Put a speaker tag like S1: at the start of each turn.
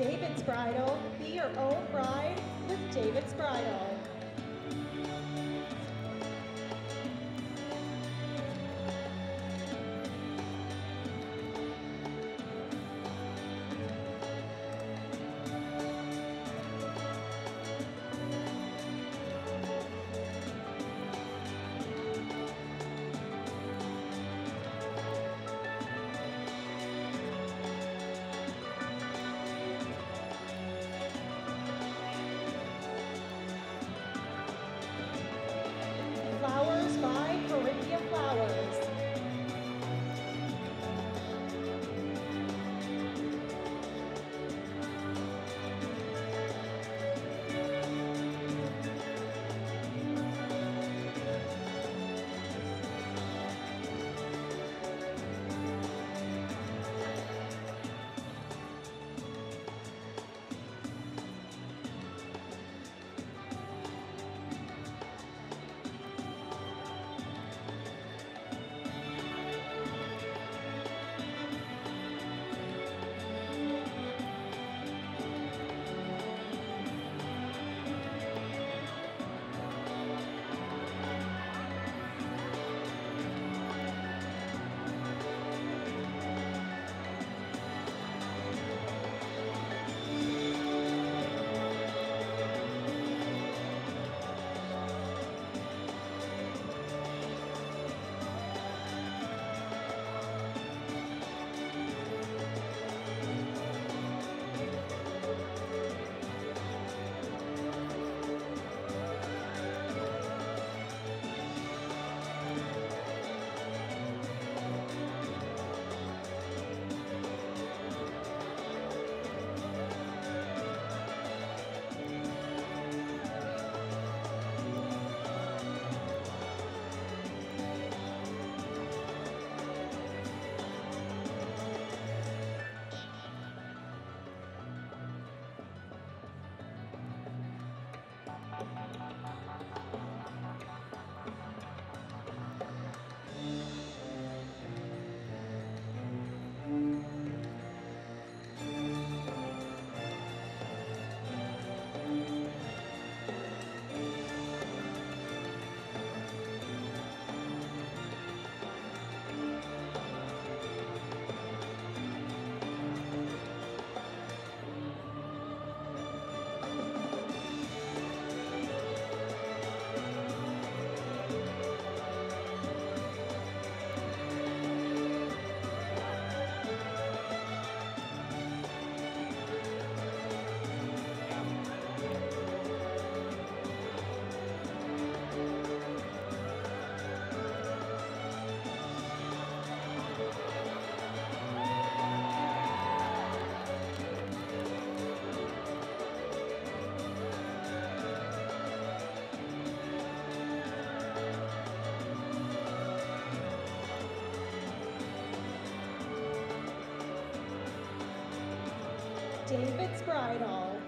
S1: David's Bridal. Be your own bride with David's Bridal. David's Bridal.